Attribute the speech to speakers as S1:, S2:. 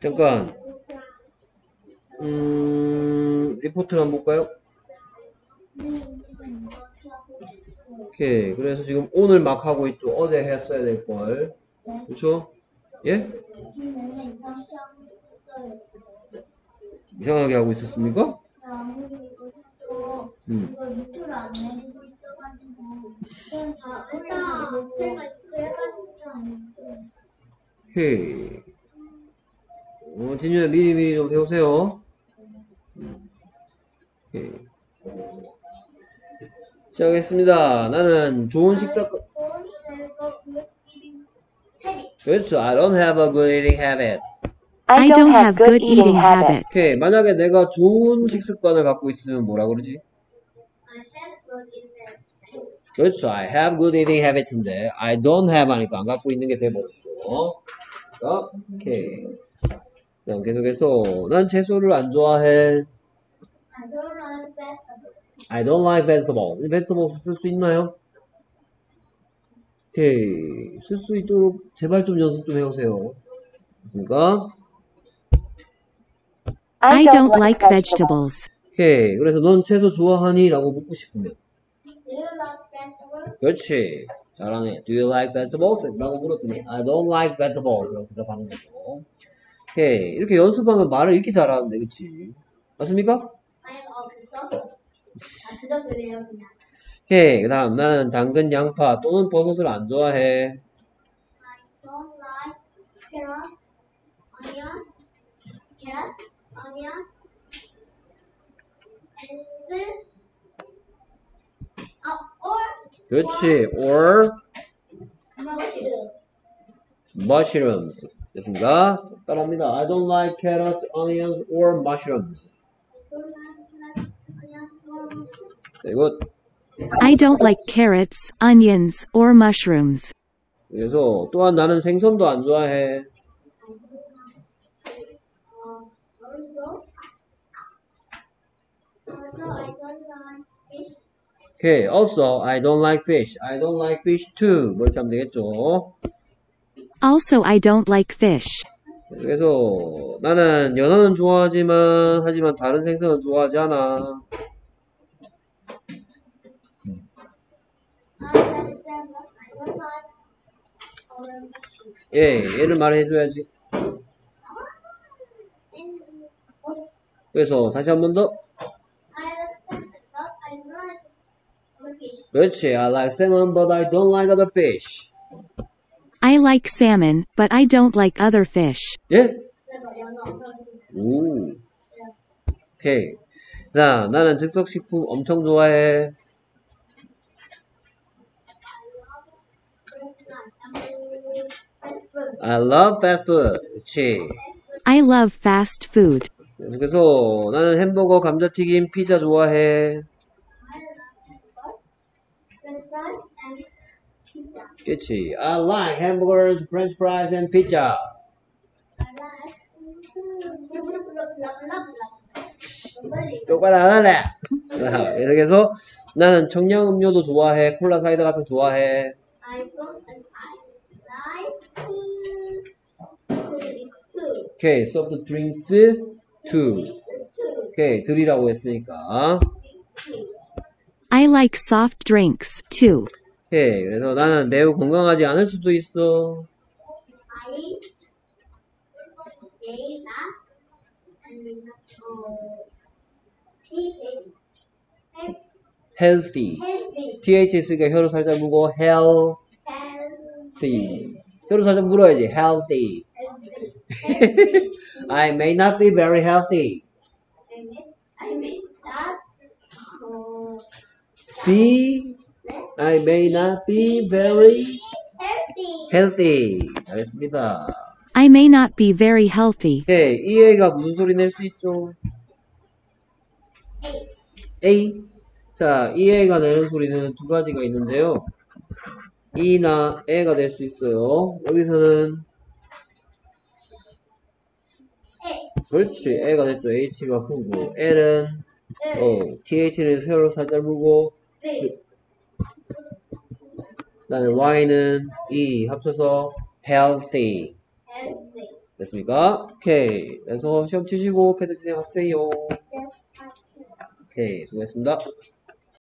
S1: 잠깐. 음, 리포트 한번 볼까요? 오케이. 그래서 지금 오늘 막 하고 있죠. 어제 했어야 될 걸. 그렇죠? 예? 이상하게 하고 있었습니까? 음. 오케이. 어, 진유야 미리미리 좀 배우세요. 음. 오케이. 시작하겠습니다. 나는 좋은 식사, 그렇죠. I don't have a good eating habit.
S2: I don't have good eating habits.
S1: 오케이. 만약에 내가 좋은 식습관을 갖고 있으면 뭐라 그러지?
S3: I have good in
S1: 그렇죠. I have good eating habits인데 I don't have 하니까 안 갖고 있는 게 돼버렸어. 자, 오케이. 그다음 계속해서 난 채소를 안 좋아해.
S3: I don't like vegetables.
S1: I don't like vegetables. 이 vegetables 쓸 수 있나요? 오케이. 쓸 수 있도록 제발 좀 연습 좀 해오세요. 됐습니까?
S2: I don't like vegetables.
S1: 오케이. 그래서 넌 채소 좋아하니? 라고 묻고 싶으면.
S3: Do you like vegetables?
S1: 그렇지. 잘하네. Do you like vegetables? 라고 물었더니 I don't like vegetables 라고 대답하는 거죠. 오케이. 이렇게 연습하면 말을 이렇게 잘하는데, 그치? 맞습니까?
S3: 아 그거 그래요 그냥.
S1: 오케이. 그 다음, 나는 당근, 양파 또는 버섯을 안 좋아해.
S3: I don't like carrots, onions, carrots, onions, and uh, or
S1: 그렇지. or
S3: mushroom.
S1: mushrooms. 됐습니다. 따라합니다. I don't like carrots, onions, or mushrooms.
S3: Don't like carrots, onions, or mushroom.
S1: 그리고
S2: I don't like carrots, onions, or mushrooms.
S1: 그래서 또한 나는 생선도 안 좋아해.
S3: Uh, also, also I don't like fish.
S1: 오케이. Also, I don't like fish. I don't like fish too. 뭐 이렇게 하면 되겠죠.
S2: Also, I don't like fish.
S1: 그래서 나는 연어는 좋아하지만 하지만 다른 생선은 좋아하지 않아.
S3: I like salmon. I don't like orange fish.
S1: 예, 얘를 말해줘야지.
S3: And oh,
S1: 그래서 다시 한 번 더.
S3: I like salmon, but I don't like other fish.
S1: 그렇지. I like salmon, but I don't like other fish.
S2: I like salmon, but I don't like other fish.
S1: 예?
S3: 그래서 연어 그렇지.
S1: 오. 오케이. 자, 나는 즉석식품 엄청 좋아해. I love fast food. 그렇지.
S2: I love fast food.
S1: 그래서 나는 햄버거, 감자튀김, 피자 좋아해. 그렇지. I like hamburgers, french fries, and pizza. 똑바로 안 할래. 자, 계속해서 나는 청량 음료도 좋아해. 콜라 사이다 같은 거 좋아해. 오케이. soft drinks too. 오케이. 들이라고 했으니까.
S2: I like soft drinks, too.
S1: 오케이. 그래서 나는 매우 건강하지 않을 수도 있어.
S3: Uh,
S1: healthy. th 쓰니까 혀를 살짝 물고 healthy. 혀를 살짝 물어야지. healthy. I may not be very healthy.
S3: Uh,
S1: Be I may not be very
S3: healthy.
S1: healthy. 잘했습니다.
S2: I may not be very healthy.
S1: 오케이. 이 애가 무슨 소리 낼 수 있죠?
S3: A.
S1: A. 자, 이 애가 내는 소리는 두 가지가 있는데요. E나 A가 될 수 있어요. 여기서는
S3: A.
S1: 그렇지. A가 됐죠. H가 크고 L은
S3: A.
S1: 어, TH를 세로로 살짝 물고
S3: B.
S1: 그 다음에 Y는 E 합쳐서
S3: healthy.
S1: 됐습니까? 오케이. 그래서 시험 치시고 패드 진행하세요.
S3: 네.
S1: 오케이. 수고했습니다.